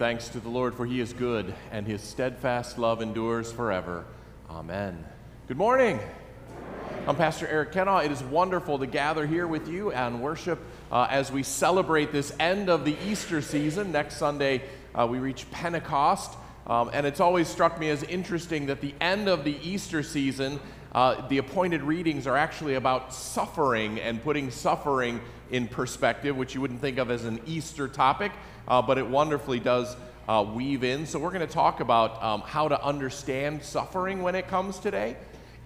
Thanks to the Lord, for he is good, and his steadfast love endures forever. Amen. Good morning. I'm Pastor Eric Kenaugh. It is wonderful to gather here with you and worship uh, as we celebrate this end of the Easter season. Next Sunday, uh, we reach Pentecost. Um, and it's always struck me as interesting that the end of the Easter season, uh, the appointed readings are actually about suffering and putting suffering in perspective, which you wouldn't think of as an Easter topic uh, but it wonderfully does uh, weave in. So, we're going to talk about um, how to understand suffering when it comes today.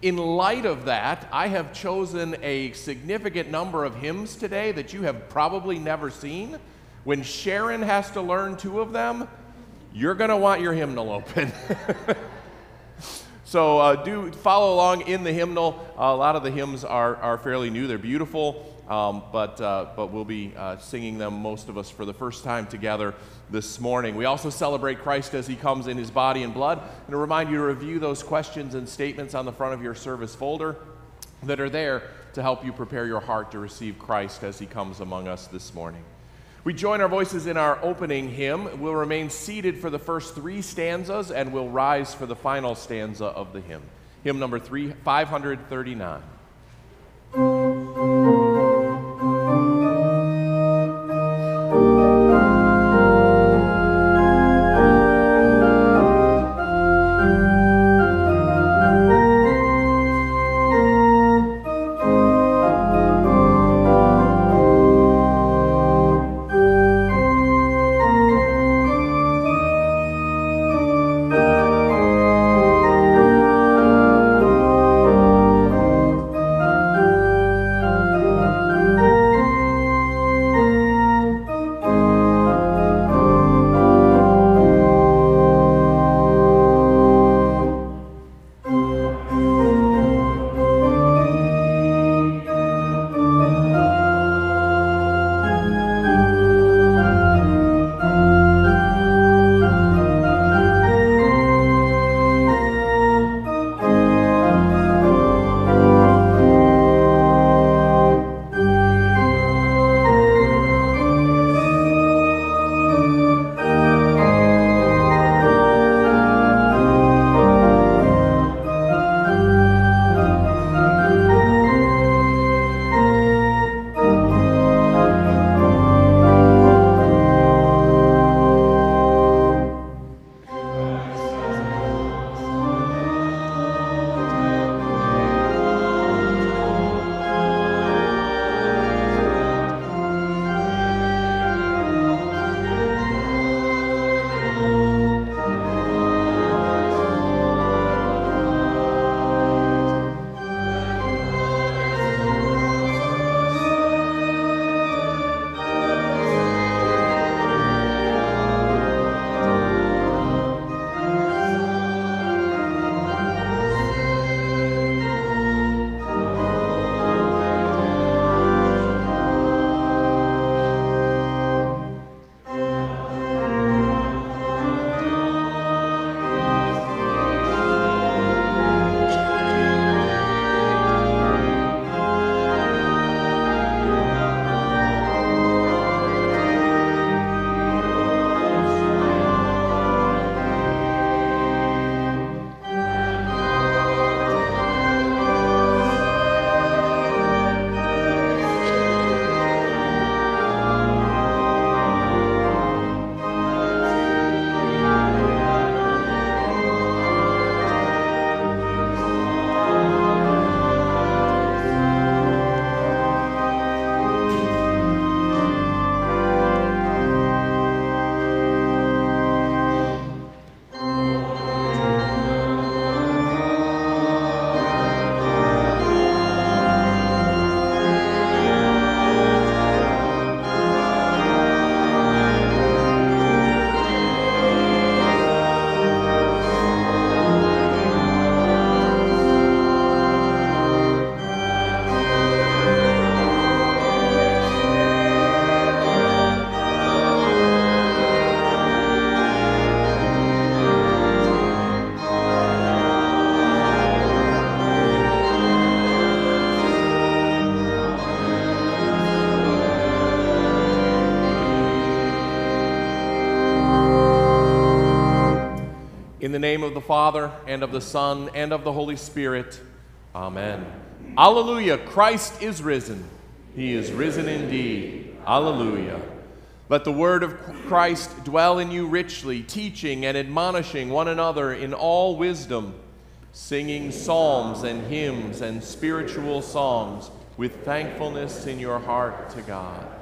In light of that, I have chosen a significant number of hymns today that you have probably never seen. When Sharon has to learn two of them, you're going to want your hymnal open. so uh, do follow along in the hymnal. A lot of the hymns are, are fairly new, they're beautiful. Um, but, uh, but we'll be uh, singing them, most of us, for the first time together this morning. We also celebrate Christ as he comes in his body and blood. And to remind you to review those questions and statements on the front of your service folder that are there to help you prepare your heart to receive Christ as he comes among us this morning. We join our voices in our opening hymn. We'll remain seated for the first three stanzas and we'll rise for the final stanza of the hymn. Hymn number three, 539. Name of the Father, and of the Son, and of the Holy Spirit. Amen. Alleluia, Christ is risen. He is risen indeed. Alleluia. Let the word of Christ dwell in you richly, teaching and admonishing one another in all wisdom, singing psalms and hymns and spiritual songs with thankfulness in your heart to God.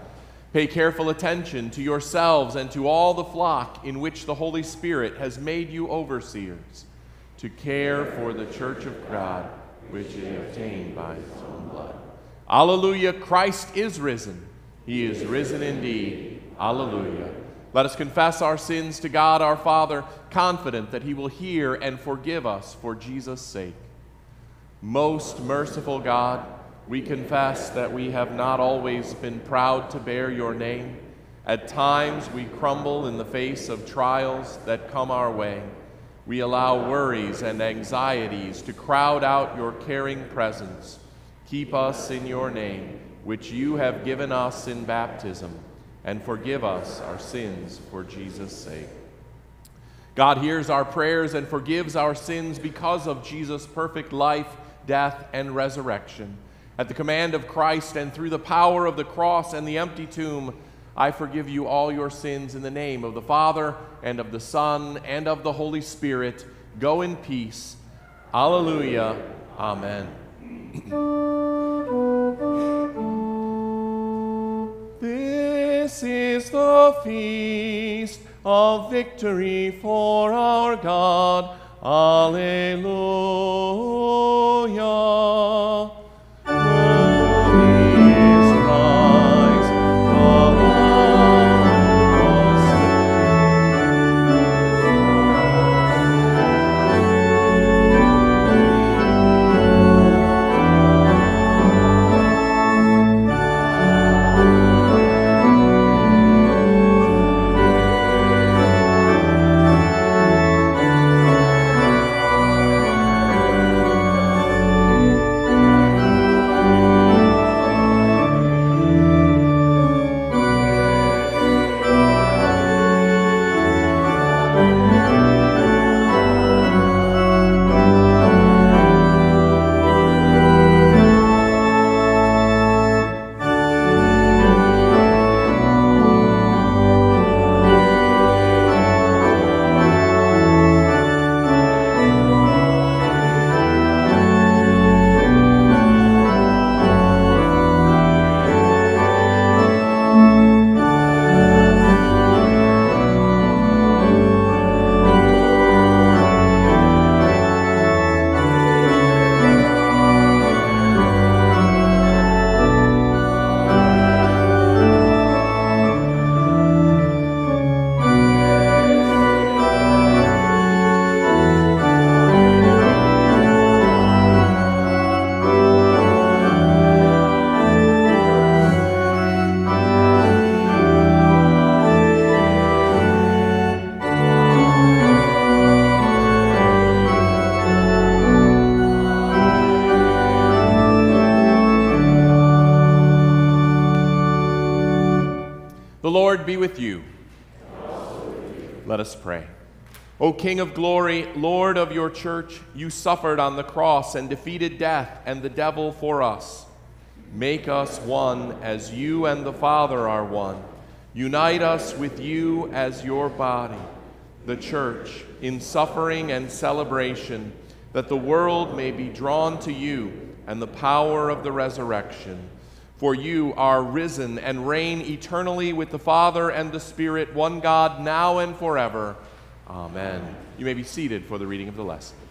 Pay careful attention to yourselves and to all the flock in which the Holy Spirit has made you overseers, to care for the church of God, which is obtained by his own blood. Alleluia, Christ is risen. He is risen indeed. Alleluia. Let us confess our sins to God our Father, confident that he will hear and forgive us for Jesus' sake. Most merciful God, we confess that we have not always been proud to bear your name. At times we crumble in the face of trials that come our way. We allow worries and anxieties to crowd out your caring presence. Keep us in your name, which you have given us in baptism, and forgive us our sins for Jesus' sake. God hears our prayers and forgives our sins because of Jesus' perfect life, death, and resurrection. At the command of Christ and through the power of the cross and the empty tomb, I forgive you all your sins in the name of the Father and of the Son and of the Holy Spirit. Go in peace. Alleluia. Amen. this is the feast of victory for our God. Alleluia. Lord be with you. Let us pray. O King of glory, Lord of your church, you suffered on the cross and defeated death and the devil for us. Make us one as you and the Father are one. Unite us with you as your body, the church, in suffering and celebration, that the world may be drawn to you and the power of the resurrection for you are risen and reign eternally with the Father and the Spirit, one God, now and forever. Amen. You may be seated for the reading of the lessons.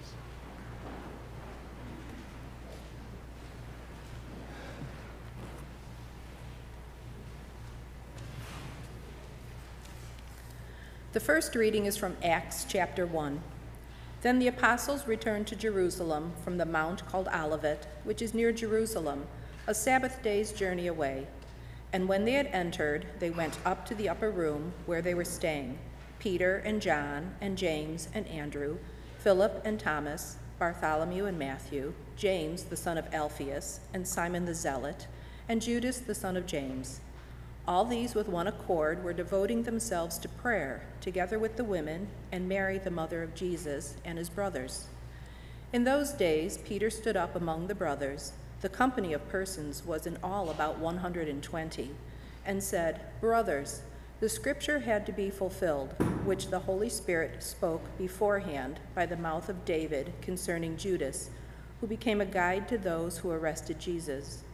The first reading is from Acts chapter 1. Then the apostles returned to Jerusalem from the mount called Olivet, which is near Jerusalem a Sabbath day's journey away. And when they had entered, they went up to the upper room where they were staying Peter and John and James and Andrew, Philip and Thomas, Bartholomew and Matthew, James the son of Alphaeus, and Simon the Zealot, and Judas the son of James. All these with one accord were devoting themselves to prayer, together with the women, and Mary, the mother of Jesus, and his brothers. In those days, Peter stood up among the brothers. The company of persons was in all about 120, and said, Brothers, the scripture had to be fulfilled, which the Holy Spirit spoke beforehand by the mouth of David concerning Judas, who became a guide to those who arrested Jesus.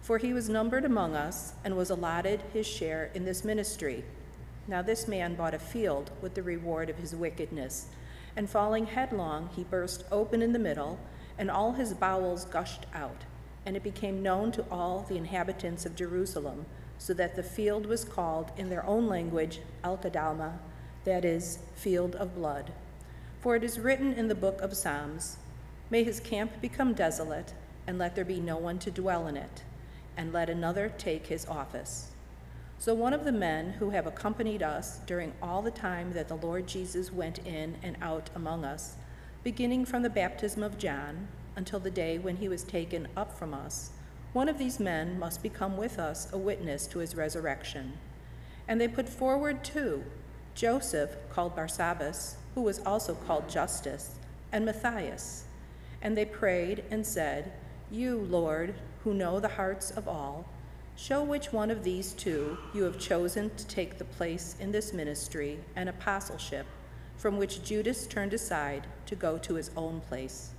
For he was numbered among us and was allotted his share in this ministry. Now this man bought a field with the reward of his wickedness, and falling headlong, he burst open in the middle, and all his bowels gushed out. And it became known to all the inhabitants of Jerusalem, so that the field was called in their own language Akeldama, that is, field of blood. For it is written in the book of Psalms, May his camp become desolate, and let there be no one to dwell in it and let another take his office. So one of the men who have accompanied us during all the time that the Lord Jesus went in and out among us, beginning from the baptism of John until the day when he was taken up from us, one of these men must become with us a witness to his resurrection. And they put forward two Joseph, called Barsabbas, who was also called Justus, and Matthias. And they prayed and said, You, Lord, who know the hearts of all, show which one of these two you have chosen to take the place in this ministry and apostleship from which Judas turned aside to go to his own place.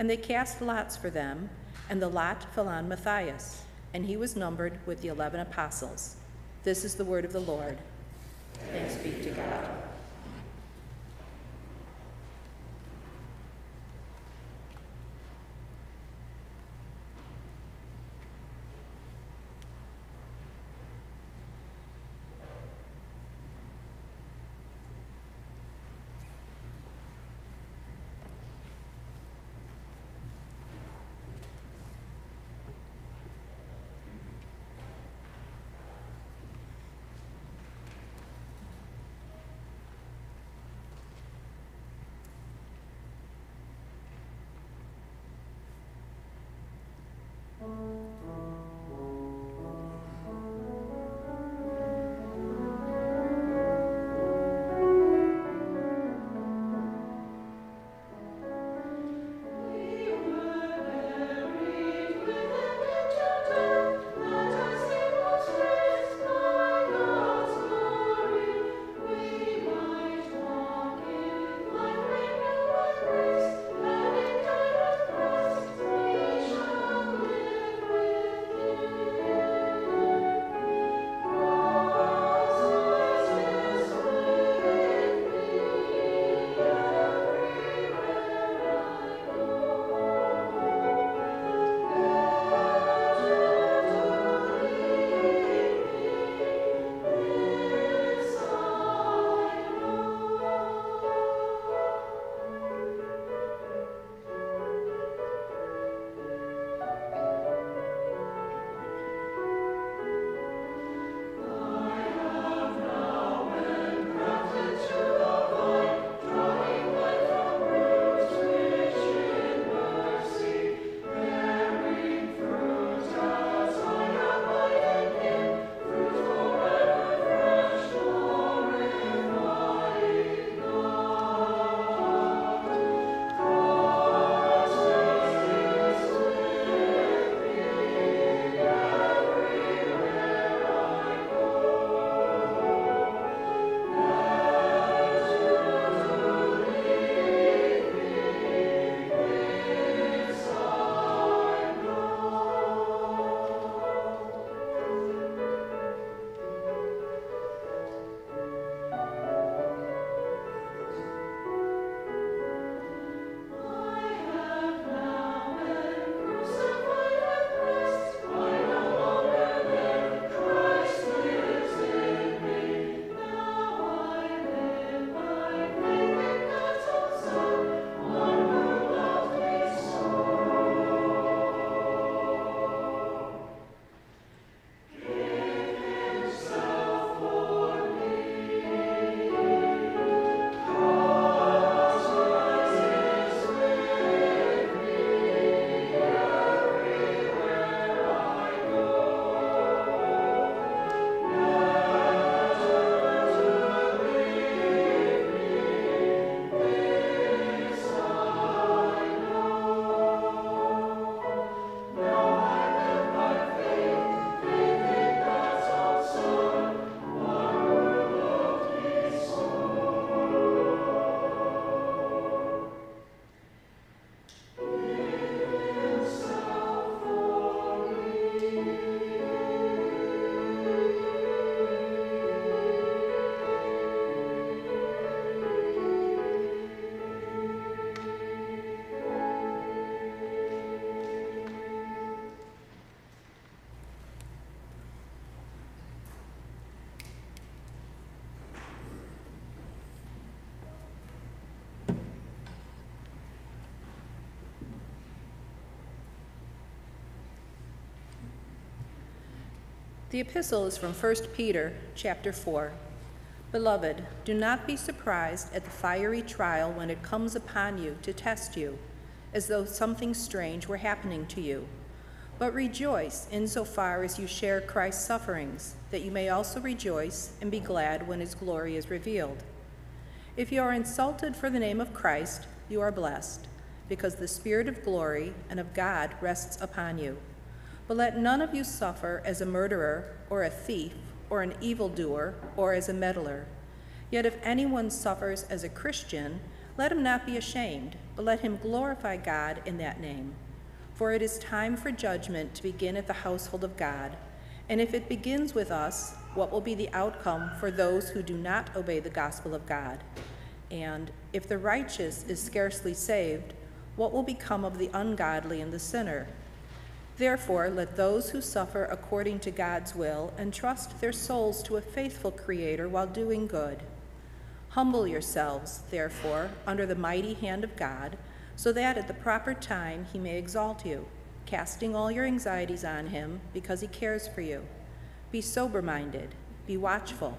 And they cast lots for them, and the lot fell on Matthias, and he was numbered with the eleven apostles. This is the word of the Lord. Thanks be to God. The epistle is from 1 Peter chapter 4. Beloved, do not be surprised at the fiery trial when it comes upon you to test you, as though something strange were happening to you. But rejoice insofar as you share Christ's sufferings, that you may also rejoice and be glad when his glory is revealed. If you are insulted for the name of Christ, you are blessed, because the Spirit of glory and of God rests upon you. But let none of you suffer as a murderer, or a thief, or an evildoer, or as a meddler. Yet if anyone suffers as a Christian, let him not be ashamed, but let him glorify God in that name. For it is time for judgment to begin at the household of God. And if it begins with us, what will be the outcome for those who do not obey the gospel of God? And if the righteous is scarcely saved, what will become of the ungodly and the sinner? Therefore, let those who suffer according to God's will entrust their souls to a faithful Creator while doing good. Humble yourselves, therefore, under the mighty hand of God, so that at the proper time he may exalt you, casting all your anxieties on him because he cares for you. Be sober minded, be watchful.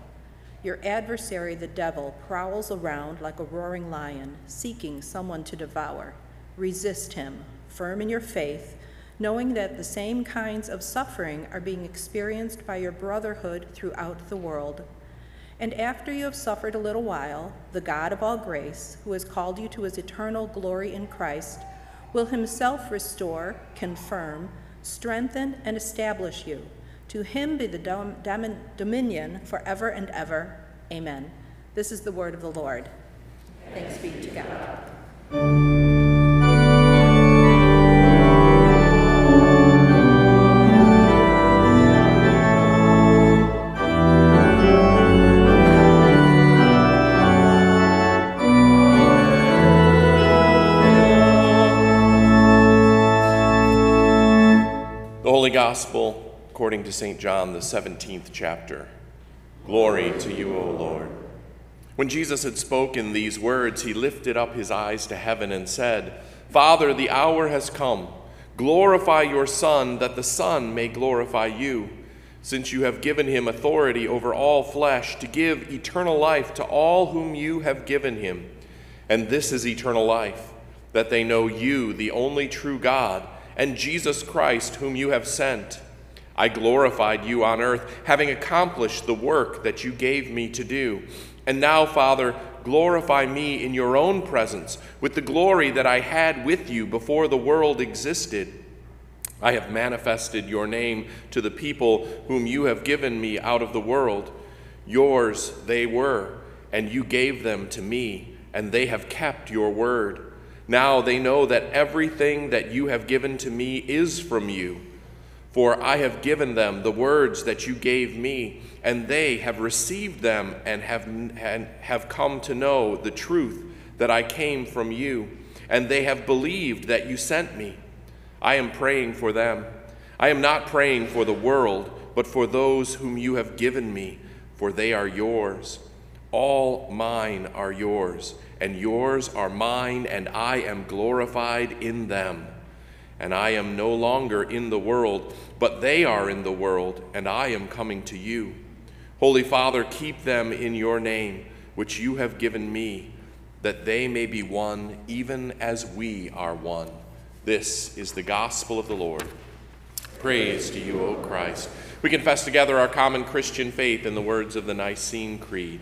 Your adversary, the devil, prowls around like a roaring lion, seeking someone to devour. Resist him, firm in your faith knowing that the same kinds of suffering are being experienced by your brotherhood throughout the world. And after you have suffered a little while, the God of all grace, who has called you to his eternal glory in Christ, will himself restore, confirm, strengthen, and establish you. To him be the dom- dom- dominion forever and ever. Amen. This is the word of the Lord. Thanks be to God. Gospel according to St. John, the 17th chapter. Glory to you, O Lord. When Jesus had spoken these words, he lifted up his eyes to heaven and said, Father, the hour has come. Glorify your Son, that the Son may glorify you, since you have given him authority over all flesh to give eternal life to all whom you have given him. And this is eternal life, that they know you, the only true God and Jesus Christ, whom you have sent. I glorified you on earth, having accomplished the work that you gave me to do. And now, Father, glorify me in your own presence with the glory that I had with you before the world existed. I have manifested your name to the people whom you have given me out of the world. Yours they were, and you gave them to me, and they have kept your word. Now they know that everything that you have given to me is from you. For I have given them the words that you gave me, and they have received them and have, and have come to know the truth that I came from you, and they have believed that you sent me. I am praying for them. I am not praying for the world, but for those whom you have given me, for they are yours. All mine are yours and yours are mine, and I am glorified in them. And I am no longer in the world, but they are in the world, and I am coming to you. Holy Father, keep them in your name, which you have given me, that they may be one, even as we are one. This is the gospel of the Lord. Praise to you, O Christ. We confess together our common Christian faith in the words of the Nicene Creed.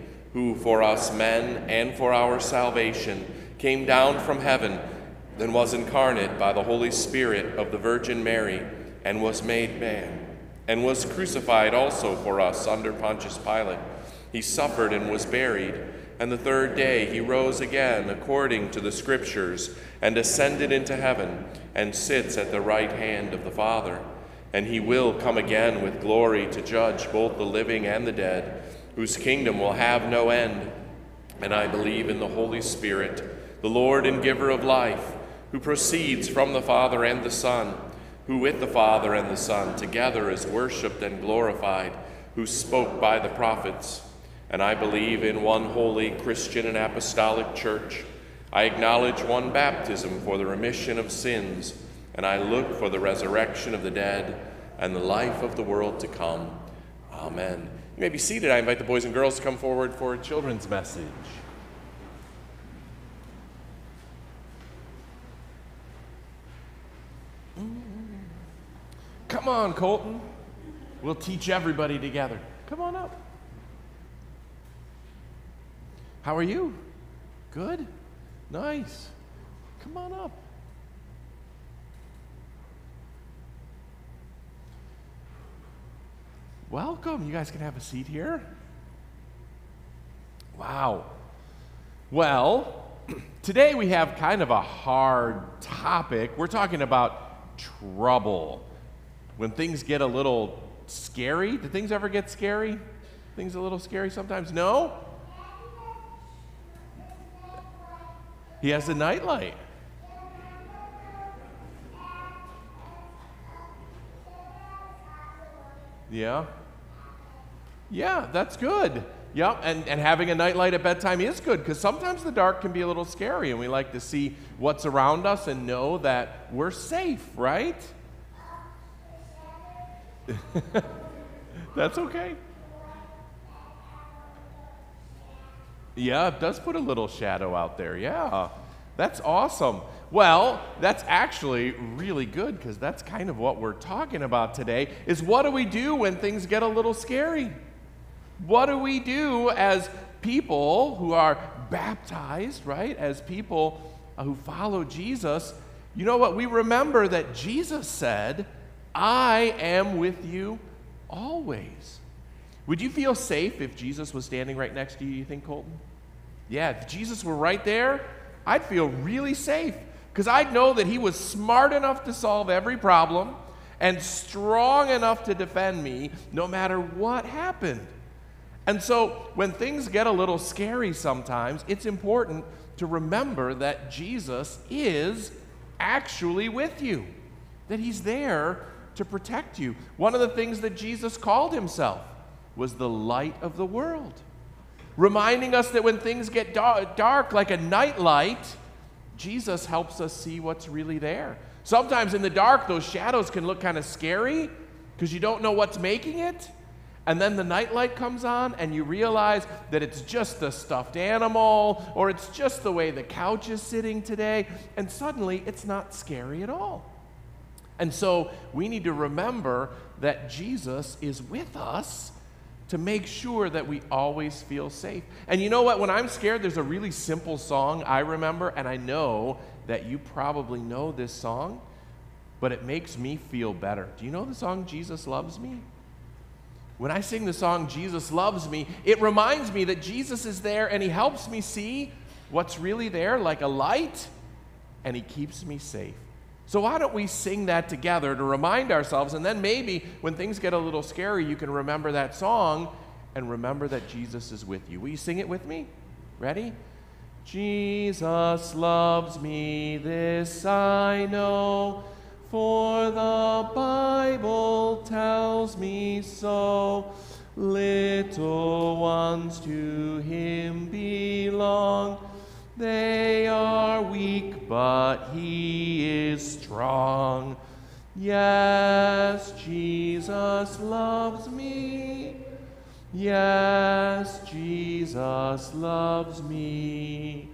who for us men and for our salvation came down from heaven, then was incarnate by the Holy Spirit of the Virgin Mary, and was made man, and was crucified also for us under Pontius Pilate. He suffered and was buried, and the third day he rose again according to the Scriptures, and ascended into heaven, and sits at the right hand of the Father. And he will come again with glory to judge both the living and the dead, whose kingdom will have no end. And I believe in the Holy Spirit, the Lord and giver of life, who proceeds from the Father and the Son, who with the Father and the Son together is worshiped and glorified, who spoke by the prophets. And I believe in one holy Christian and apostolic church. I acknowledge one baptism for the remission of sins and I look for the resurrection of the dead and the life of the world to come. Amen. You may be seated. I invite the boys and girls to come forward for a children's message. Come on, Colton. We'll teach everybody together. Come on up. How are you? Good? Nice. Come on up. Welcome. You guys can have a seat here. Wow. Well, today we have kind of a hard topic. We're talking about trouble. When things get a little scary, do things ever get scary? Things a little scary sometimes? No? He has a nightlight. Yeah. Yeah, that's good. Yep, and, and having a nightlight at bedtime is good because sometimes the dark can be a little scary and we like to see what's around us and know that we're safe, right? that's okay. Yeah, it does put a little shadow out there. Yeah, that's awesome. Well, that's actually really good because that's kind of what we're talking about today is what do we do when things get a little scary? What do we do as people who are baptized, right? As people uh, who follow Jesus, you know what? We remember that Jesus said, I am with you always. Would you feel safe if Jesus was standing right next to you, you think, Colton? Yeah, if Jesus were right there, I'd feel really safe because I'd know that he was smart enough to solve every problem and strong enough to defend me no matter what happened. And so when things get a little scary sometimes, it's important to remember that Jesus is actually with you, that he's there to protect you. One of the things that Jesus called himself was the light of the world, reminding us that when things get dark, like a night light, Jesus helps us see what's really there. Sometimes in the dark, those shadows can look kind of scary because you don't know what's making it. And then the nightlight comes on, and you realize that it's just a stuffed animal, or it's just the way the couch is sitting today, and suddenly it's not scary at all. And so we need to remember that Jesus is with us to make sure that we always feel safe. And you know what? When I'm scared, there's a really simple song I remember, and I know that you probably know this song, but it makes me feel better. Do you know the song Jesus Loves Me? When I sing the song Jesus Loves Me, it reminds me that Jesus is there and He helps me see what's really there like a light and He keeps me safe. So, why don't we sing that together to remind ourselves? And then maybe when things get a little scary, you can remember that song and remember that Jesus is with you. Will you sing it with me? Ready? Jesus loves me, this I know. For the Bible tells me so. Little ones to him belong. They are weak, but he is strong. Yes, Jesus loves me. Yes, Jesus loves me.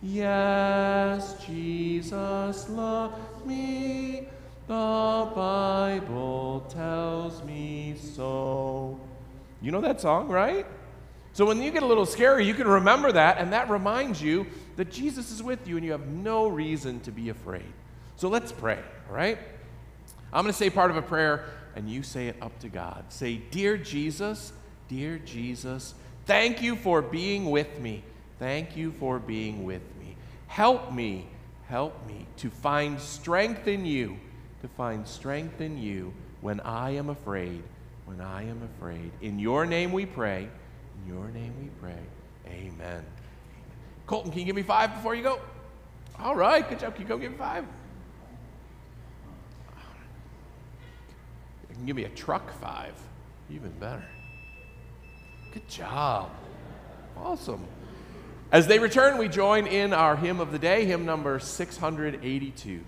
Yes, Jesus loves me. The Bible tells me so. You know that song, right? So when you get a little scary, you can remember that, and that reminds you that Jesus is with you and you have no reason to be afraid. So let's pray, all right? I'm going to say part of a prayer, and you say it up to God. Say, Dear Jesus, dear Jesus, thank you for being with me. Thank you for being with me. Help me, help me to find strength in you to find strength in you when I am afraid, when I am afraid. In your name we pray. In your name we pray. Amen. Colton, can you give me five before you go? All right, good job. Can you go give me five? You can give me a truck five. Even better. Good job. Awesome. As they return, we join in our hymn of the day, hymn number 682.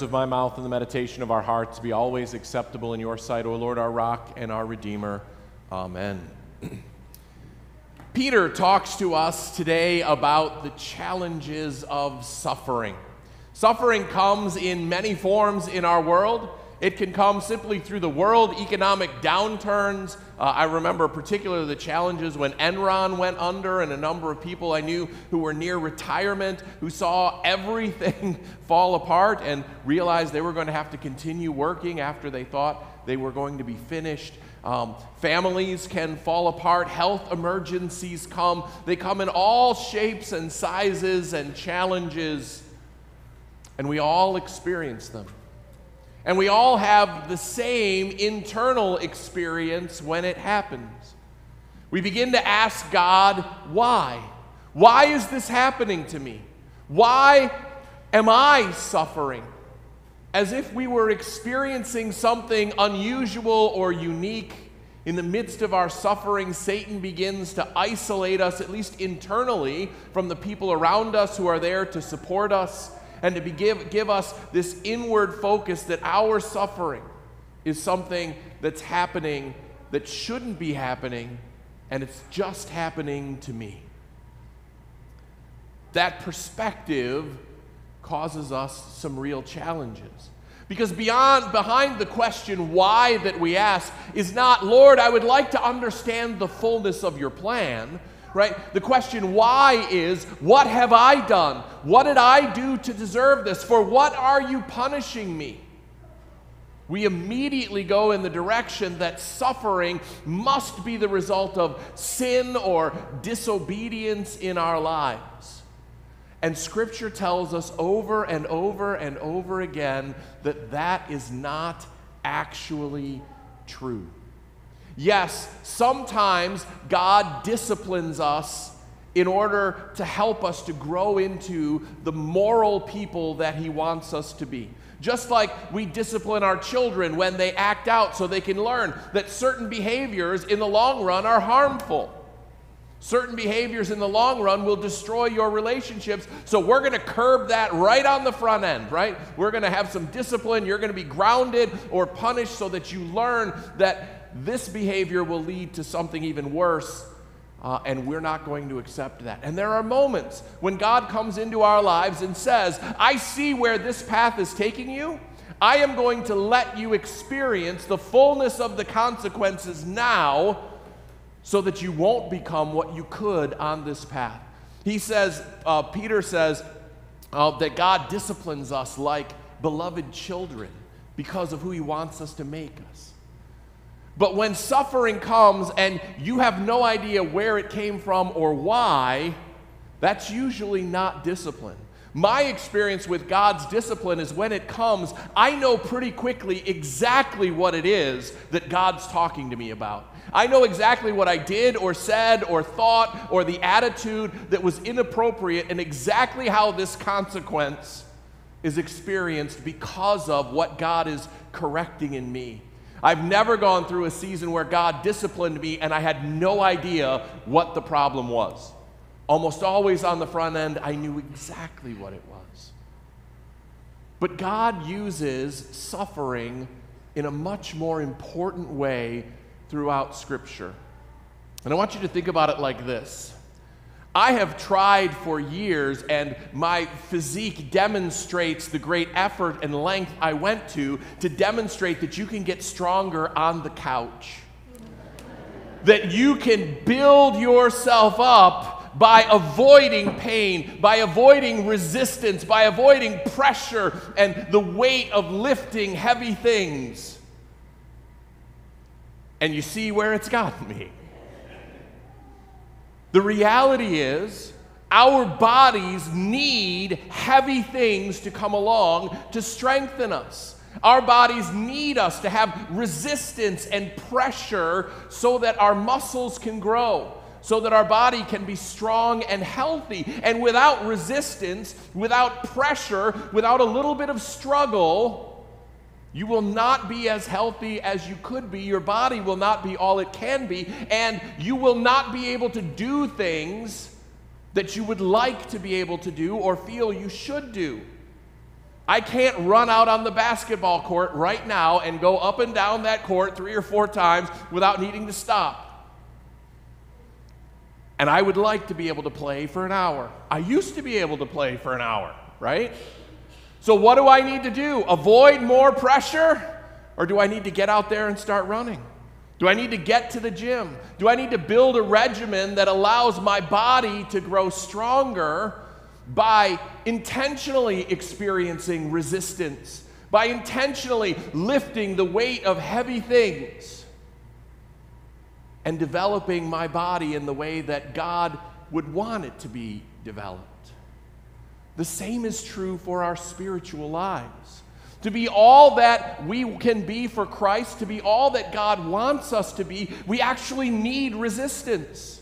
Words of my mouth and the meditation of our hearts be always acceptable in your sight, O Lord, our rock and our redeemer. Amen. Peter talks to us today about the challenges of suffering. Suffering comes in many forms in our world, It can come simply through the world economic downturns. Uh, I remember particularly the challenges when Enron went under, and a number of people I knew who were near retirement who saw everything fall apart and realized they were going to have to continue working after they thought they were going to be finished. Um, families can fall apart, health emergencies come. They come in all shapes and sizes and challenges, and we all experience them. And we all have the same internal experience when it happens. We begin to ask God, why? Why is this happening to me? Why am I suffering? As if we were experiencing something unusual or unique. In the midst of our suffering, Satan begins to isolate us, at least internally, from the people around us who are there to support us and to be give, give us this inward focus that our suffering is something that's happening that shouldn't be happening, and it's just happening to me. That perspective causes us some real challenges. Because beyond, behind the question why that we ask is not, Lord, I would like to understand the fullness of your plan right? The question why is, what have I done? What did I do to deserve this? For what are you punishing me? We immediately go in the direction that suffering must be the result of sin or disobedience in our lives. And Scripture tells us over and over and over again that that is not actually true. Yes, sometimes God disciplines us in order to help us to grow into the moral people that He wants us to be. Just like we discipline our children when they act out so they can learn that certain behaviors in the long run are harmful. Certain behaviors in the long run will destroy your relationships. So we're going to curb that right on the front end, right? We're going to have some discipline. You're going to be grounded or punished so that you learn that this behavior will lead to something even worse, uh, and we're not going to accept that. And there are moments when God comes into our lives and says, I see where this path is taking you. I am going to let you experience the fullness of the consequences now so that you won't become what you could on this path. He says, uh, Peter says, uh, that God disciplines us like beloved children because of who he wants us to make us. But when suffering comes and you have no idea where it came from or why, that's usually not discipline. My experience with God's discipline is when it comes, I know pretty quickly exactly what it is that God's talking to me about. I know exactly what I did or said or thought or the attitude that was inappropriate and exactly how this consequence is experienced because of what God is correcting in me. I've never gone through a season where God disciplined me and I had no idea what the problem was. Almost always on the front end, I knew exactly what it was. But God uses suffering in a much more important way throughout Scripture. And I want you to think about it like this I have tried for years, and my physique demonstrates the great effort and length I went to to demonstrate that you can get stronger on the couch. that you can build yourself up by avoiding pain, by avoiding resistance, by avoiding pressure and the weight of lifting heavy things. And you see where it's gotten me. The reality is, our bodies need heavy things to come along to strengthen us. Our bodies need us to have resistance and pressure so that our muscles can grow, so that our body can be strong and healthy. And without resistance, without pressure, without a little bit of struggle, you will not be as healthy as you could be. Your body will not be all it can be. And you will not be able to do things that you would like to be able to do or feel you should do. I can't run out on the basketball court right now and go up and down that court three or four times without needing to stop. And I would like to be able to play for an hour. I used to be able to play for an hour, right? So, what do I need to do? Avoid more pressure? Or do I need to get out there and start running? Do I need to get to the gym? Do I need to build a regimen that allows my body to grow stronger by intentionally experiencing resistance, by intentionally lifting the weight of heavy things, and developing my body in the way that God would want it to be developed? The same is true for our spiritual lives. To be all that we can be for Christ, to be all that God wants us to be, we actually need resistance.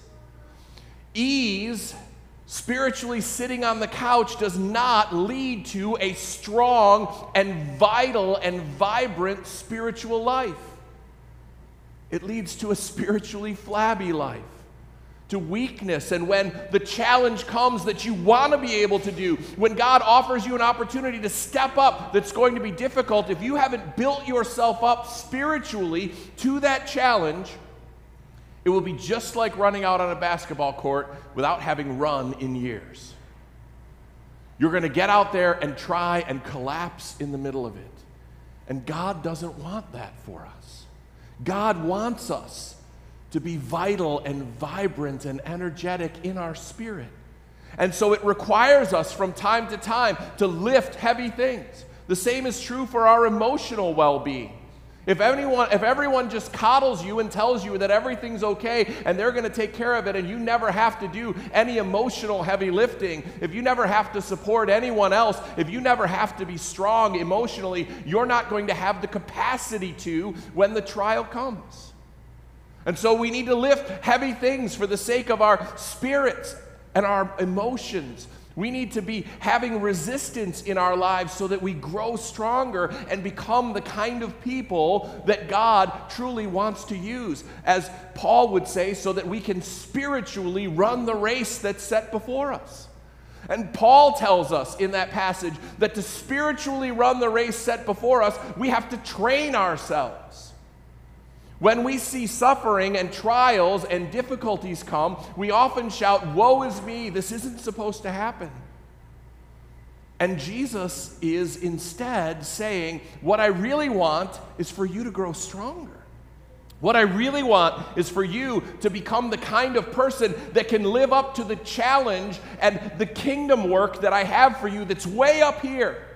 Ease, spiritually sitting on the couch, does not lead to a strong and vital and vibrant spiritual life. It leads to a spiritually flabby life to weakness. And when the challenge comes that you want to be able to do, when God offers you an opportunity to step up that's going to be difficult, if you haven't built yourself up spiritually to that challenge, it will be just like running out on a basketball court without having run in years. You're going to get out there and try and collapse in the middle of it. And God doesn't want that for us. God wants us to be vital and vibrant and energetic in our spirit. And so it requires us from time to time to lift heavy things. The same is true for our emotional well being. If, anyone, if everyone just coddles you and tells you that everything's okay and they're going to take care of it and you never have to do any emotional heavy lifting, if you never have to support anyone else, if you never have to be strong emotionally, you're not going to have the capacity to when the trial comes. And so we need to lift heavy things for the sake of our spirits and our emotions. We need to be having resistance in our lives so that we grow stronger and become the kind of people that God truly wants to use. As Paul would say, so that we can spiritually run the race that's set before us. And Paul tells us in that passage that to spiritually run the race set before us, we have to train ourselves. When we see suffering and trials and difficulties come, we often shout, Woe is me, this isn't supposed to happen. And Jesus is instead saying, What I really want is for you to grow stronger. What I really want is for you to become the kind of person that can live up to the challenge and the kingdom work that I have for you that's way up here.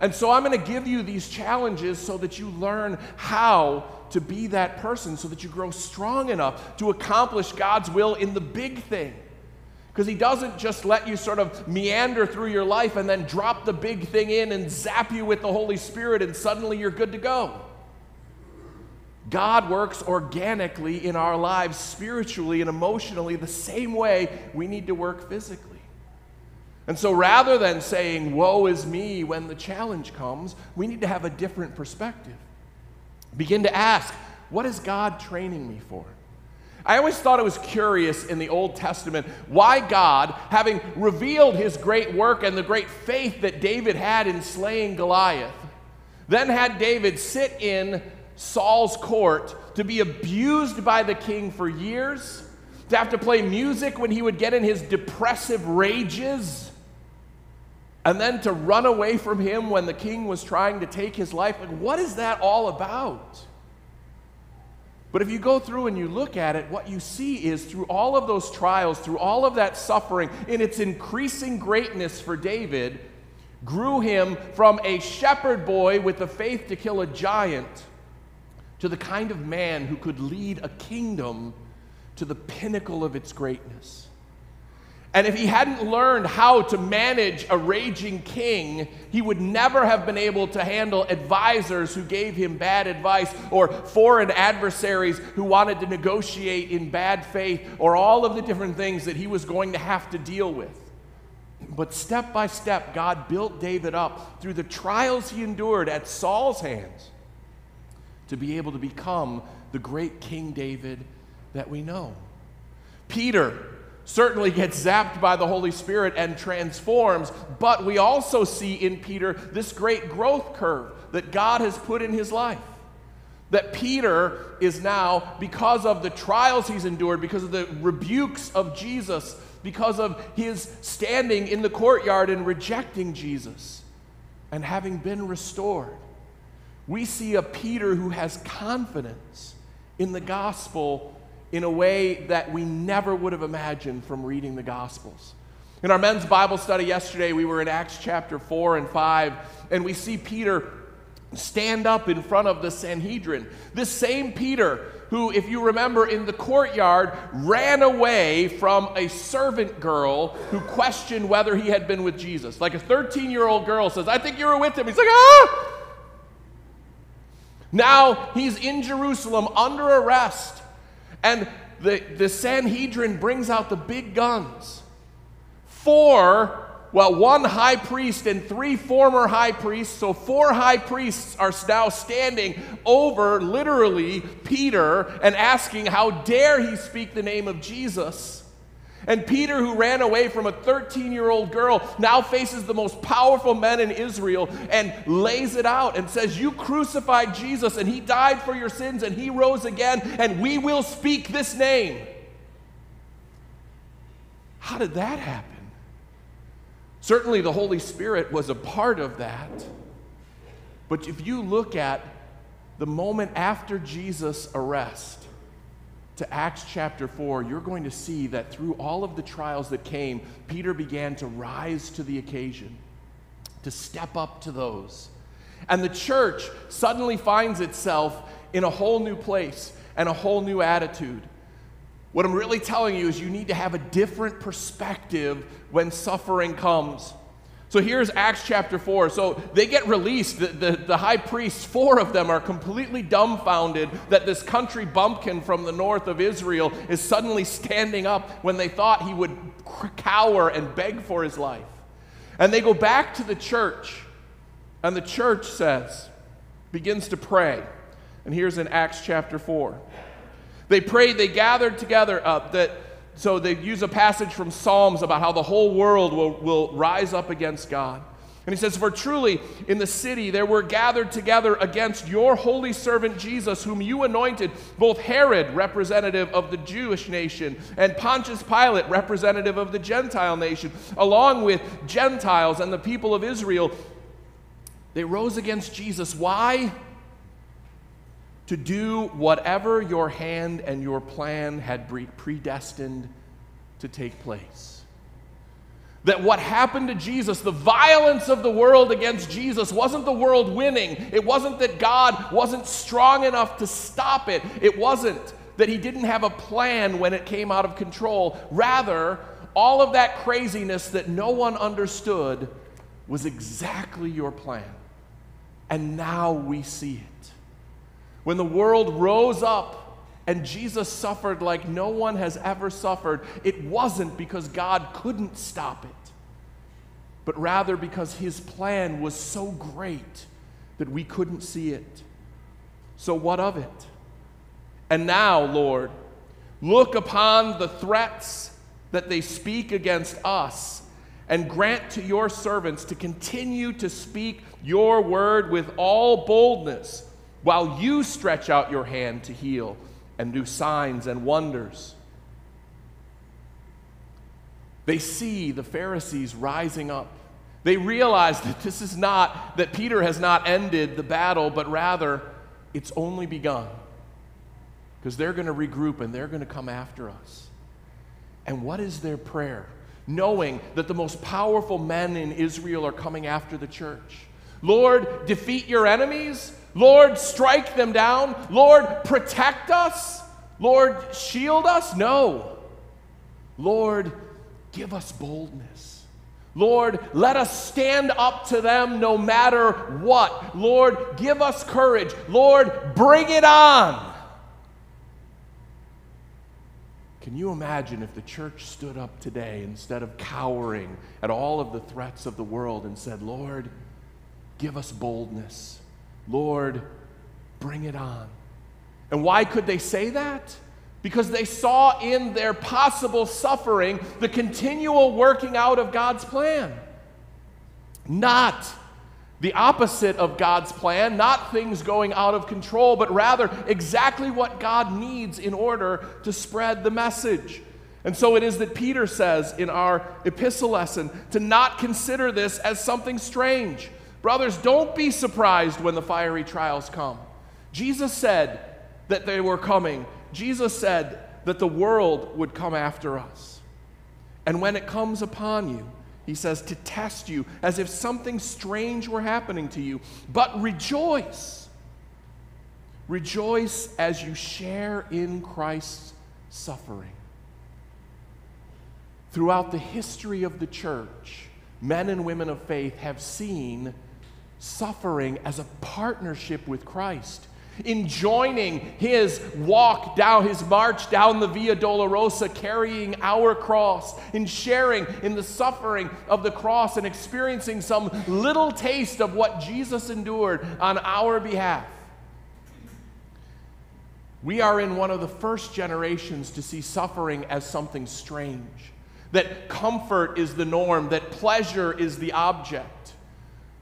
And so I'm going to give you these challenges so that you learn how to be that person so that you grow strong enough to accomplish God's will in the big thing. Because He doesn't just let you sort of meander through your life and then drop the big thing in and zap you with the Holy Spirit and suddenly you're good to go. God works organically in our lives, spiritually and emotionally, the same way we need to work physically. And so rather than saying, Woe is me when the challenge comes, we need to have a different perspective. Begin to ask, what is God training me for? I always thought it was curious in the Old Testament why God, having revealed his great work and the great faith that David had in slaying Goliath, then had David sit in Saul's court to be abused by the king for years, to have to play music when he would get in his depressive rages, and then to run away from him when the king was trying to take his life. Like, what is that all about? But if you go through and you look at it, what you see is through all of those trials, through all of that suffering, in its increasing greatness for David, grew him from a shepherd boy with the faith to kill a giant to the kind of man who could lead a kingdom to the pinnacle of its greatness. And if he hadn't learned how to manage a raging king, he would never have been able to handle advisors who gave him bad advice, or foreign adversaries who wanted to negotiate in bad faith, or all of the different things that he was going to have to deal with. But step by step, God built David up through the trials he endured at Saul's hands to be able to become the great King David that we know. Peter certainly gets zapped by the Holy Spirit and transforms, but we also see in Peter this great growth curve that God has put in his life. That Peter is now, because of the trials he's endured, because of the rebukes of Jesus, because of his standing in the courtyard and rejecting Jesus, and having been restored, we see a Peter who has confidence in the gospel in a way that we never would have imagined from reading the gospels. In our men's Bible study yesterday, we were in Acts chapter 4 and 5, and we see Peter stand up in front of the Sanhedrin. This same Peter, who, if you remember, in the courtyard ran away from a servant girl who questioned whether he had been with Jesus. Like a 13 year old girl says, I think you were with him. He's like, ah! Now he's in Jerusalem under arrest, and the, the Sanhedrin brings out the big guns. Four, well, one high priest and three former high priests, so four high priests are now standing over literally Peter and asking, How dare he speak the name of Jesus? And Peter, who ran away from a 13 year old girl, now faces the most powerful men in Israel and lays it out and says, You crucified Jesus, and he died for your sins, and he rose again, and we will speak this name. How did that happen? Certainly, the Holy Spirit was a part of that. But if you look at the moment after Jesus' arrest, to Acts chapter 4, you're going to see that through all of the trials that came, Peter began to rise to the occasion, to step up to those. And the church suddenly finds itself in a whole new place and a whole new attitude. What I'm really telling you is you need to have a different perspective when suffering comes. So here's Acts chapter 4. So they get released. The, the, the, high priests, four of them, are completely dumbfounded that this country bumpkin from the north of Israel is suddenly standing up when they thought he would cower and beg for his life. And they go back to the church, and the church says, begins to pray. And here's in Acts chapter 4. They prayed, they gathered together uh, that so they use a passage from Psalms about how the whole world will, will rise up against God. And he says, For truly in the city there were gathered together against your holy servant Jesus, whom you anointed, both Herod, representative of the Jewish nation, and Pontius Pilate, representative of the Gentile nation, along with Gentiles and the people of Israel. They rose against Jesus. Why? To do whatever your hand and your plan had predestined to take place. That what happened to Jesus, the violence of the world against Jesus, wasn't the world winning. It wasn't that God wasn't strong enough to stop it. It wasn't that He didn't have a plan when it came out of control. Rather, all of that craziness that no one understood was exactly your plan. And now we see it. When the world rose up and Jesus suffered like no one has ever suffered, it wasn't because God couldn't stop it, but rather because his plan was so great that we couldn't see it. So, what of it? And now, Lord, look upon the threats that they speak against us and grant to your servants to continue to speak your word with all boldness while you stretch out your hand to heal and do signs and wonders. They see the Pharisees rising up. They realize that this is not, that Peter has not ended the battle, but rather it's only begun. Because they're going to regroup and they're going to come after us. And what is their prayer? Knowing that the most powerful men in Israel are coming after the church. Lord, defeat your enemies Lord, strike them down. Lord, protect us. Lord, shield us. No. Lord, give us boldness. Lord, let us stand up to them no matter what. Lord, give us courage. Lord, bring it on. Can you imagine if the church stood up today instead of cowering at all of the threats of the world and said, Lord, give us boldness? Lord, bring it on. And why could they say that? Because they saw in their possible suffering the continual working out of God's plan. Not the opposite of God's plan, not things going out of control, but rather exactly what God needs in order to spread the message. And so it is that Peter says in our epistle lesson to not consider this as something strange Brothers, don't be surprised when the fiery trials come. Jesus said that they were coming. Jesus said that the world would come after us. And when it comes upon you, he says, to test you as if something strange were happening to you. But rejoice. Rejoice as you share in Christ's suffering. Throughout the history of the church, men and women of faith have seen suffering as a partnership with Christ in joining his walk down, his march down the Via Dolorosa, carrying our cross, in sharing in the suffering of the cross and experiencing some little taste of what Jesus endured on our behalf. We are in one of the first generations to see suffering as something strange, that comfort is the norm, that pleasure is the object.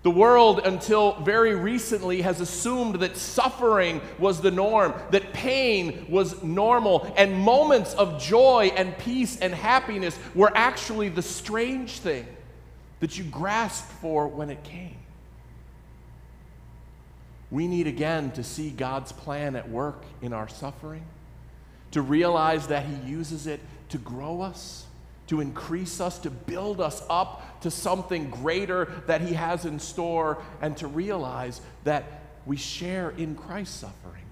The world, until very recently, has assumed that suffering was the norm, that pain was normal, and moments of joy and peace and happiness were actually the strange thing that you grasped for when it came. We need again to see God's plan at work in our suffering, to realize that He uses it to grow us to increase us, to build us up to something greater that He has in store, and to realize that we share in Christ's suffering.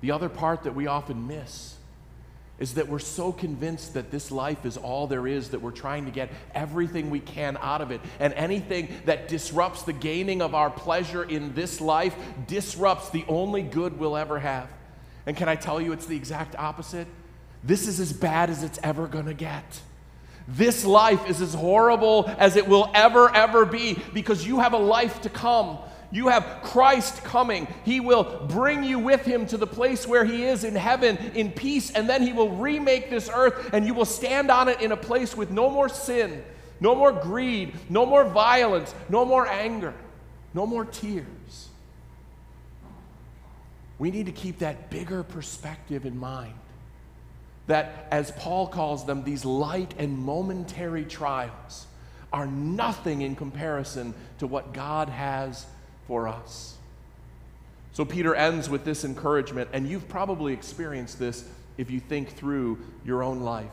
The other part that we often miss is that we're so convinced that this life is all there is that we're trying to get everything we can out of it. And anything that disrupts the gaining of our pleasure in this life disrupts the only good we'll ever have. And can I tell you, it's the exact opposite? This is as bad as it's ever going to get. This life is as horrible as it will ever, ever be because you have a life to come. You have Christ coming. He will bring you with him to the place where he is in heaven in peace, and then he will remake this earth, and you will stand on it in a place with no more sin, no more greed, no more violence, no more anger, no more tears. We need to keep that bigger perspective in mind that, as Paul calls them, these light and momentary trials are nothing in comparison to what God has for us. So Peter ends with this encouragement, and you've probably experienced this if you think through your own life.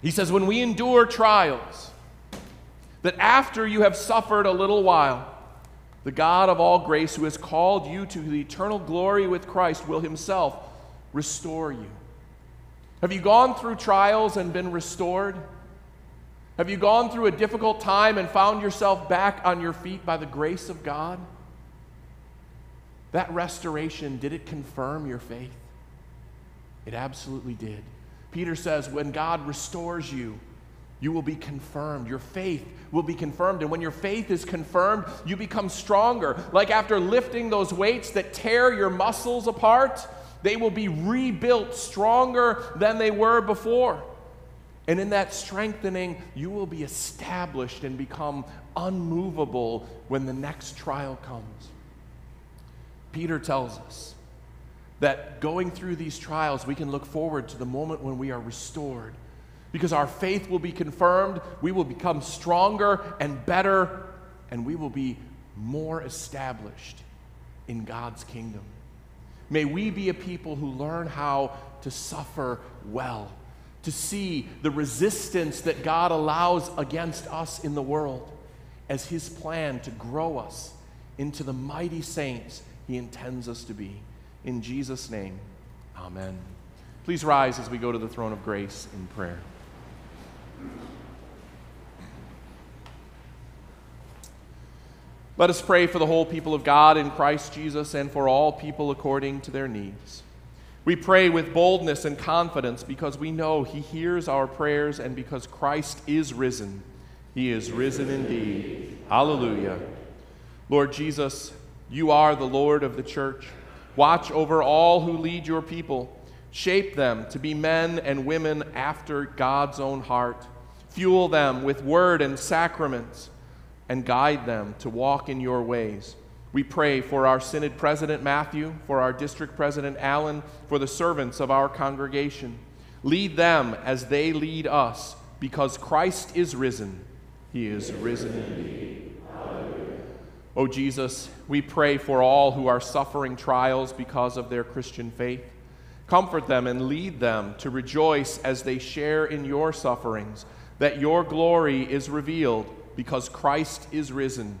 He says, When we endure trials, that after you have suffered a little while, the God of all grace, who has called you to the eternal glory with Christ, will himself restore you have you gone through trials and been restored? Have you gone through a difficult time and found yourself back on your feet by the grace of God? That restoration, did it confirm your faith? It absolutely did. Peter says, when God restores you, you will be confirmed. Your faith will be confirmed. And when your faith is confirmed, you become stronger. Like after lifting those weights that tear your muscles apart, they will be rebuilt stronger than they were before. And in that strengthening, you will be established and become unmovable when the next trial comes. Peter tells us that going through these trials, we can look forward to the moment when we are restored. Because our faith will be confirmed, we will become stronger and better, and we will be more established in God's kingdom. May we be a people who learn how to suffer well, to see the resistance that God allows against us in the world as His plan to grow us into the mighty saints He intends us to be. In Jesus' name, Amen. Please rise as we go to the throne of grace in prayer. Let us pray for the whole people of God in Christ Jesus and for all people according to their needs. We pray with boldness and confidence because we know He hears our prayers and because Christ is risen. He is risen indeed. Hallelujah. Lord Jesus, you are the Lord of the church. Watch over all who lead your people. Shape them to be men and women after God's own heart. Fuel them with word and sacraments and guide them to walk in your ways. We pray for our Synod President Matthew, for our District President Allen, for the servants of our congregation. Lead them as they lead us, because Christ is risen. He is risen indeed. O Jesus, we pray for all who are suffering trials because of their Christian faith. Comfort them and lead them to rejoice as they share in your sufferings, that your glory is revealed because Christ is risen.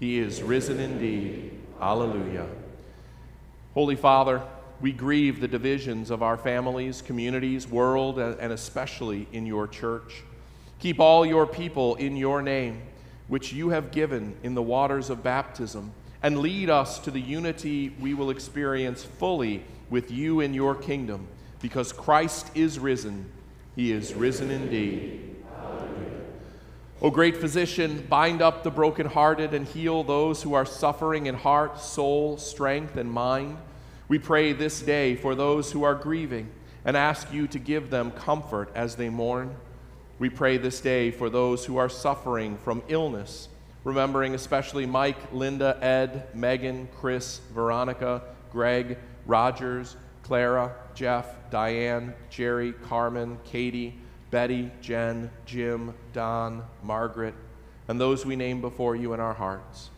He is risen indeed. Alleluia. Holy Father, we grieve the divisions of our families, communities, world, and especially in your church. Keep all your people in your name which you have given in the waters of baptism, and lead us to the unity we will experience fully with you in your kingdom, because Christ is risen. He is risen indeed. O great physician, bind up the brokenhearted and heal those who are suffering in heart, soul, strength, and mind. We pray this day for those who are grieving and ask you to give them comfort as they mourn. We pray this day for those who are suffering from illness, remembering especially Mike, Linda, Ed, Megan, Chris, Veronica, Greg, Rogers, Clara, Jeff, Diane, Jerry, Carmen, Katie, Betty, Jen, Jim, Don, Margaret, and those we name before you in our hearts.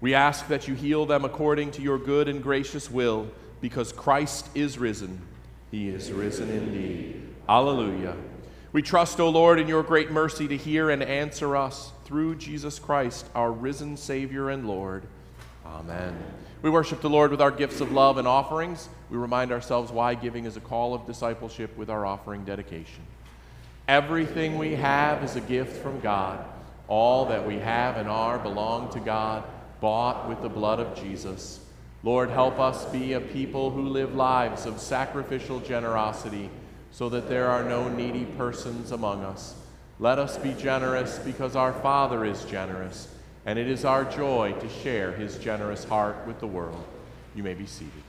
We ask that you heal them according to your good and gracious will, because Christ is risen. He is risen indeed. Alleluia. We trust, O Lord, in your great mercy to hear and answer us through Jesus Christ, our risen Savior and Lord. Amen. We worship the Lord with our gifts of love and offerings. We remind ourselves why giving is a call of discipleship with our offering dedication. Everything we have is a gift from God. All that we have and are belong to God, bought with the blood of Jesus. Lord, help us be a people who live lives of sacrificial generosity so that there are no needy persons among us. Let us be generous because our Father is generous, and it is our joy to share his generous heart with the world. You may be seated.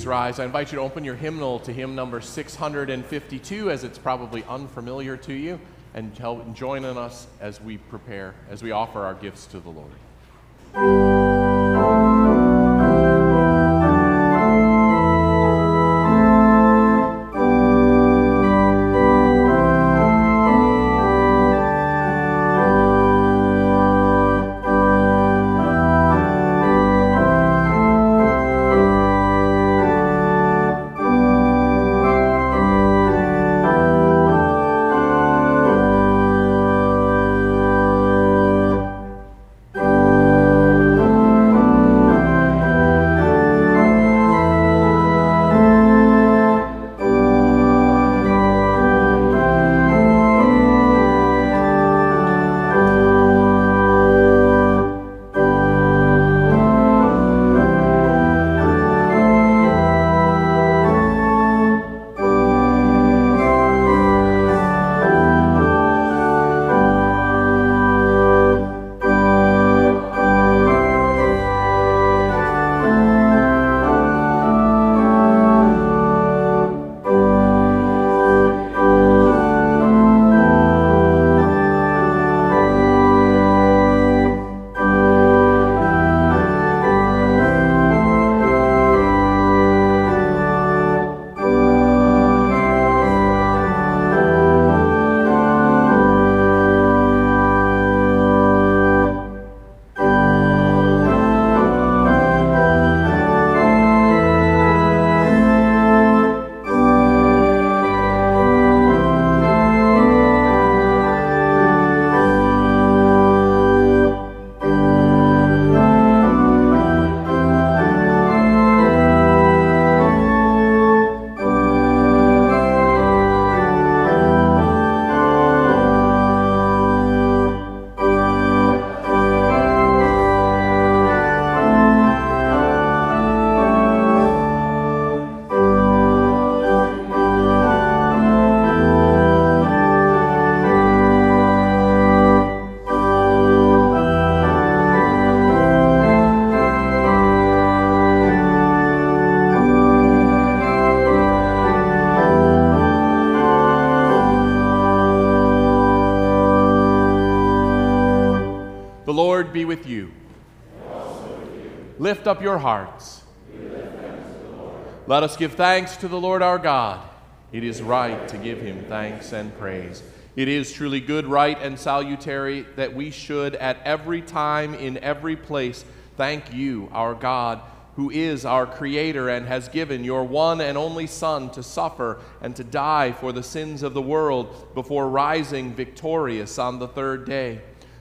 Please rise. I invite you to open your hymnal to hymn number 652 as it's probably unfamiliar to you and join in us as we prepare, as we offer our gifts to the Lord. Up your hearts. Let us give thanks to the Lord our God. It is right to give him thanks and praise. It is truly good, right, and salutary that we should at every time, in every place, thank you, our God, who is our Creator and has given your one and only Son to suffer and to die for the sins of the world before rising victorious on the third day,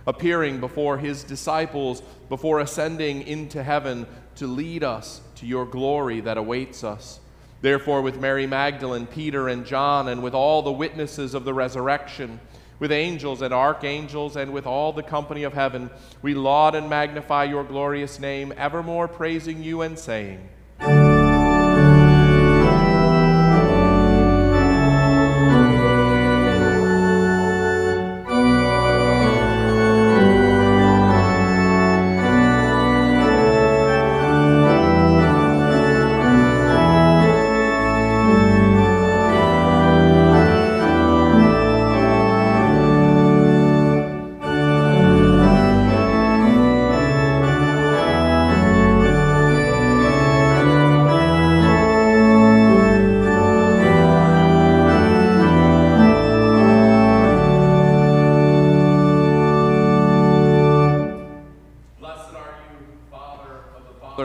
appearing before his disciples, before ascending into heaven to lead us to your glory that awaits us. Therefore, with Mary Magdalene, Peter, and John, and with all the witnesses of the resurrection, with angels and archangels, and with all the company of heaven, we laud and magnify your glorious name, evermore praising you and saying,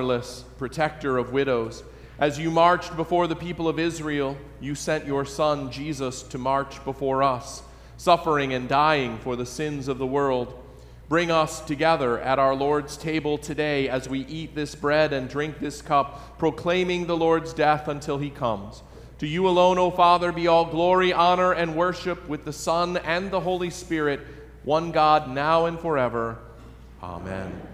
fatherless, protector of widows. As you marched before the people of Israel, you sent your Son, Jesus, to march before us, suffering and dying for the sins of the world. Bring us together at our Lord's table today as we eat this bread and drink this cup, proclaiming the Lord's death until he comes. To you alone, O Father, be all glory, honor, and worship with the Son and the Holy Spirit, one God, now and forever. Amen.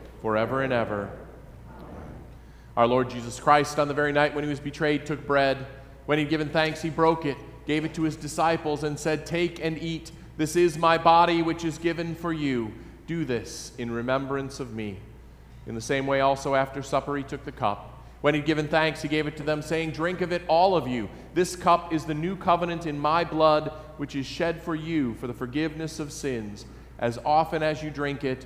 forever and ever. Our Lord Jesus Christ, on the very night when he was betrayed, took bread. When he'd given thanks, he broke it, gave it to his disciples, and said, Take and eat. This is my body, which is given for you. Do this in remembrance of me. In the same way, also after supper, he took the cup. When he'd given thanks, he gave it to them, saying, Drink of it, all of you. This cup is the new covenant in my blood, which is shed for you for the forgiveness of sins. As often as you drink it,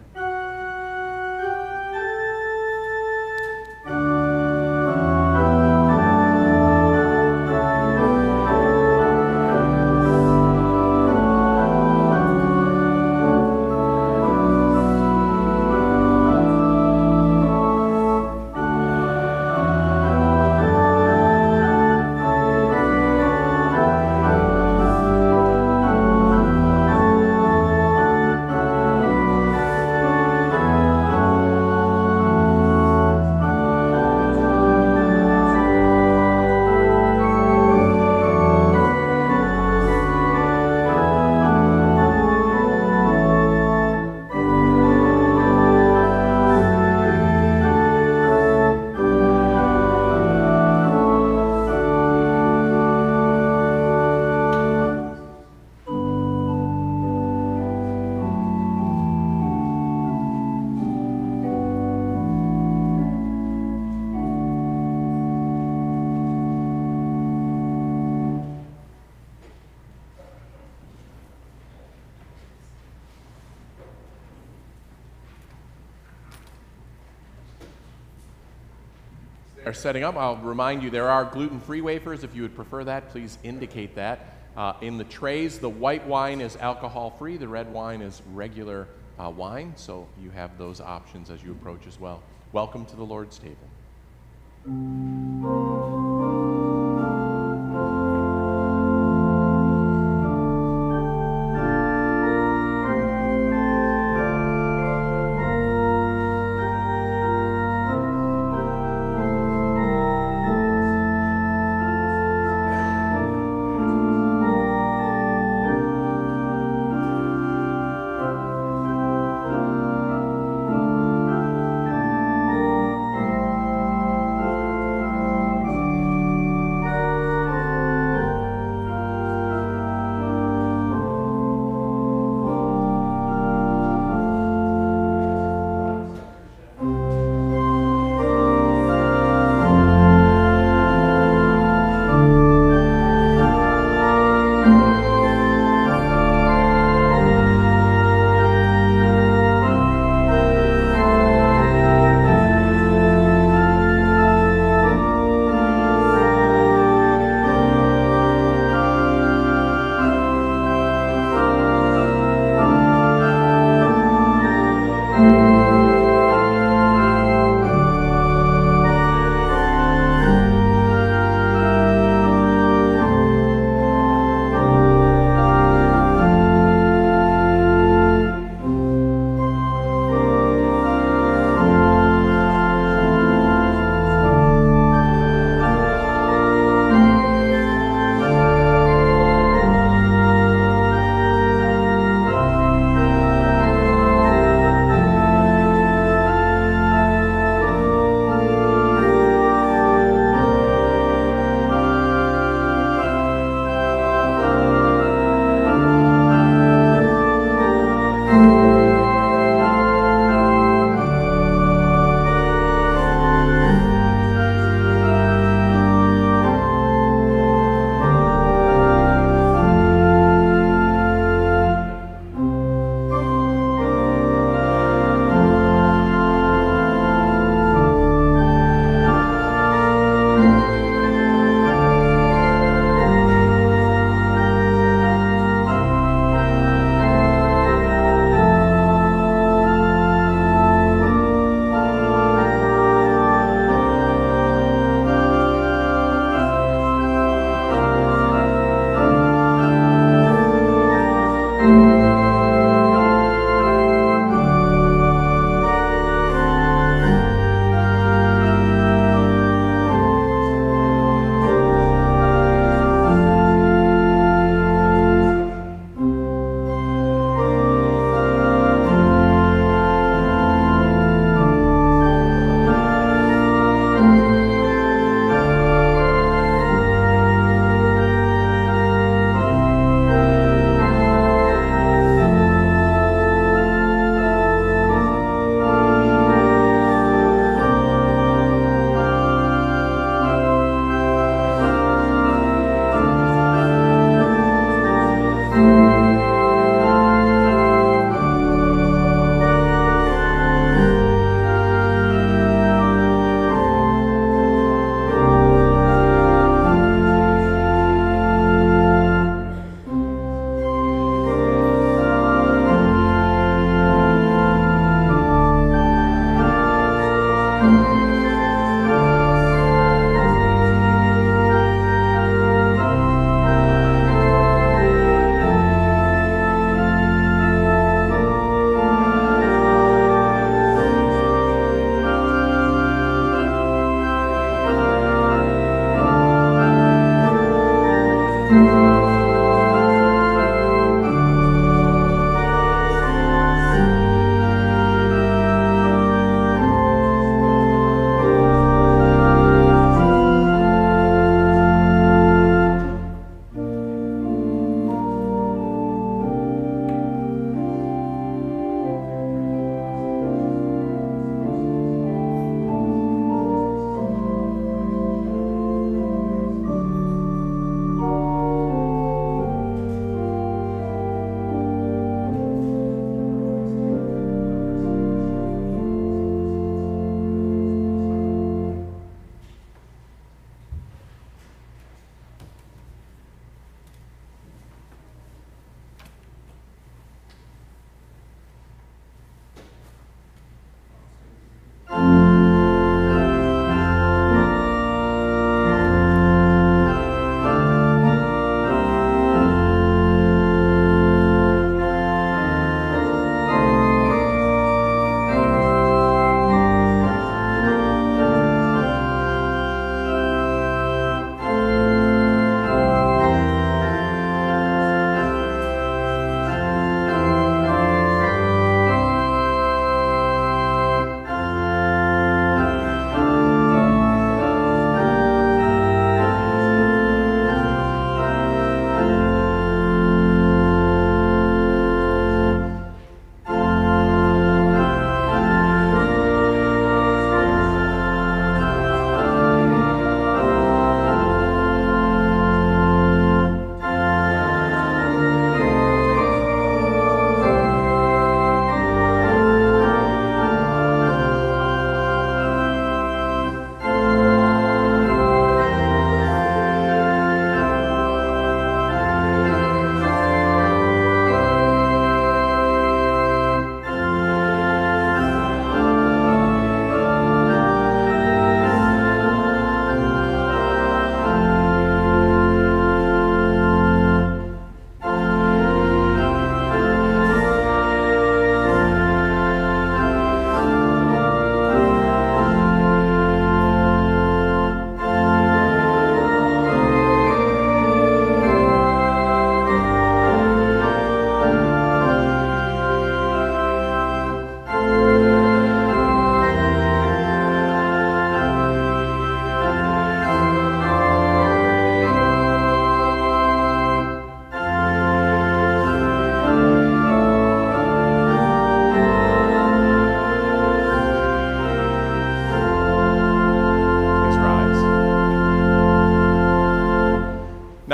Are setting up, I'll remind you there are gluten free wafers. If you would prefer that, please indicate that. Uh, in the trays, the white wine is alcohol free, the red wine is regular uh, wine, so you have those options as you approach as well. Welcome to the Lord's table.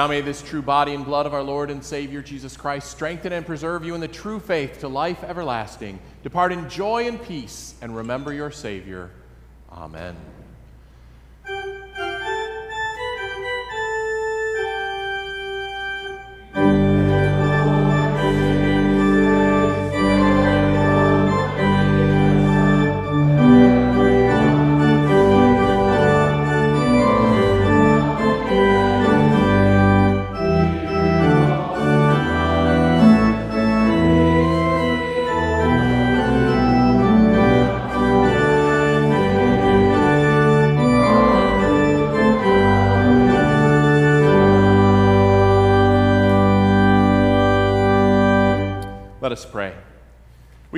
Now may this true body and blood of our Lord and Savior Jesus Christ strengthen and preserve you in the true faith to life everlasting. Depart in joy and peace and remember your Savior. Amen.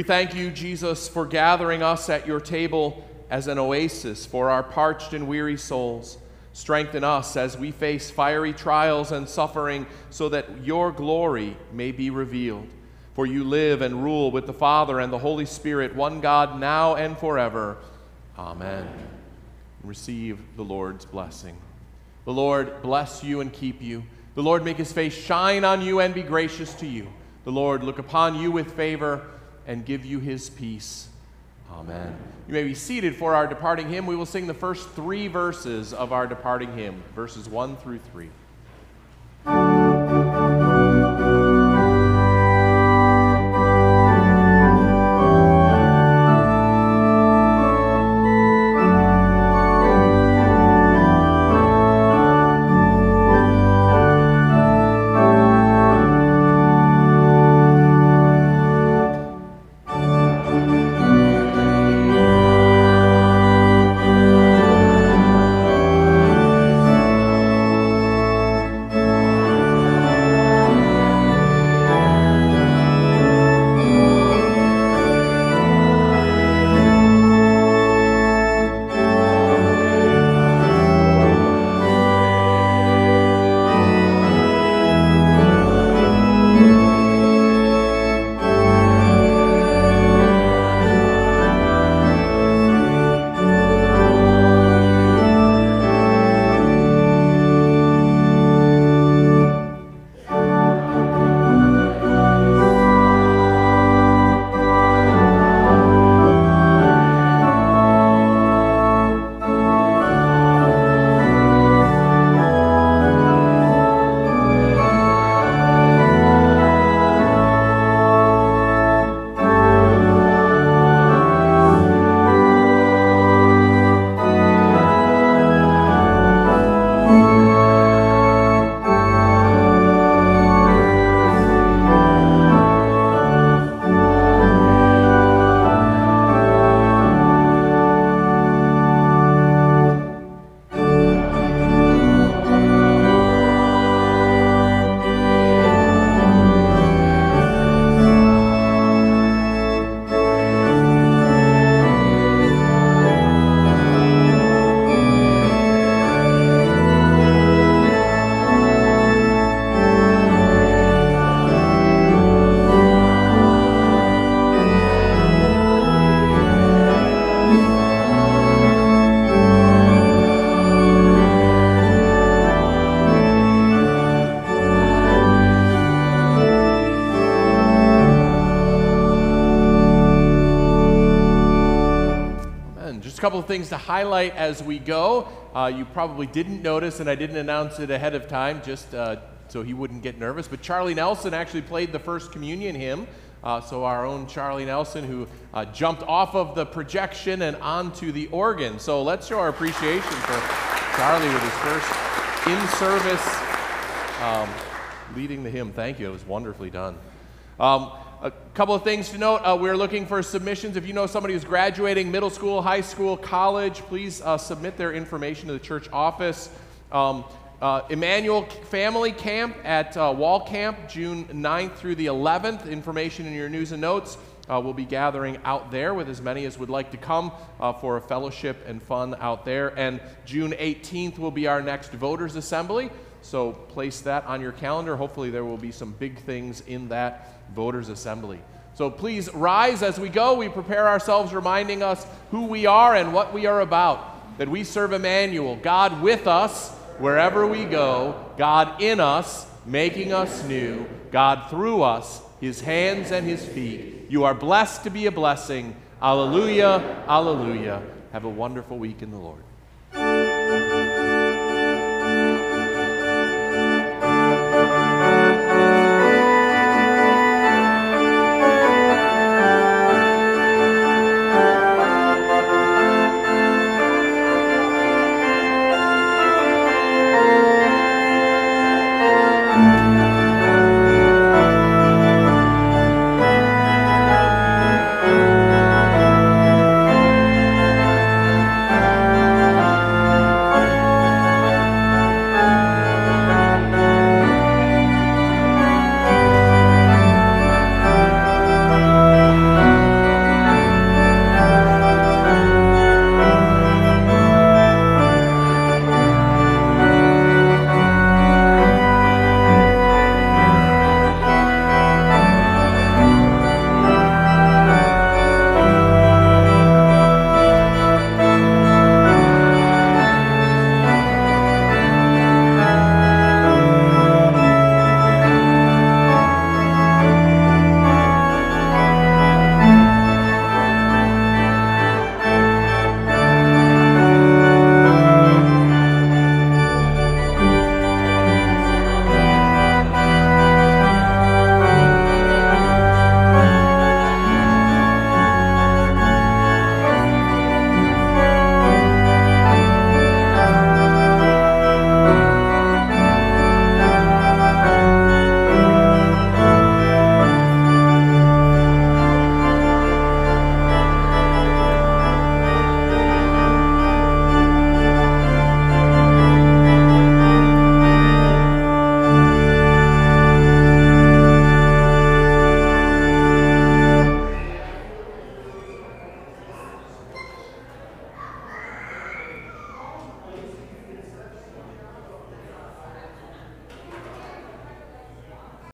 Thank you, Jesus, for gathering us at your table as an oasis for our parched and weary souls. Strengthen us as we face fiery trials and suffering so that your glory may be revealed. For you live and rule with the Father and the Holy Spirit, one God, now and forever. Amen. Receive the Lord's blessing. The Lord bless you and keep you. The Lord make his face shine on you and be gracious to you. The Lord look upon you with favor and give you his peace. Amen. You may be seated for our departing hymn. We will sing the first three verses of our departing hymn, verses 1 through 3. Just a couple of things to highlight as we go. Uh, you probably didn't notice, and I didn't announce it ahead of time just uh, so he wouldn't get nervous, but Charlie Nelson actually played the first communion hymn. Uh, so, our own Charlie Nelson, who uh, jumped off of the projection and onto the organ. So, let's show our appreciation for Charlie with his first in service um, leading the hymn. Thank you. It was wonderfully done. Um, a couple of things to note. Uh, we're looking for submissions. If you know somebody who's graduating middle school, high school, college, please uh, submit their information to the church office. Um, uh, Immanuel Family Camp at uh, Wall Camp, June 9th through the 11th. Information in your news and notes. Uh, we'll be gathering out there with as many as would like to come uh, for a fellowship and fun out there. And June 18th will be our next voters' assembly. So place that on your calendar. Hopefully, there will be some big things in that voters' assembly. So please rise as we go. We prepare ourselves, reminding us who we are and what we are about. That we serve Emmanuel, God with us, wherever we go, God in us, making us new, God through us, his hands and his feet. You are blessed to be a blessing. Alleluia, alleluia. Have a wonderful week in the Lord.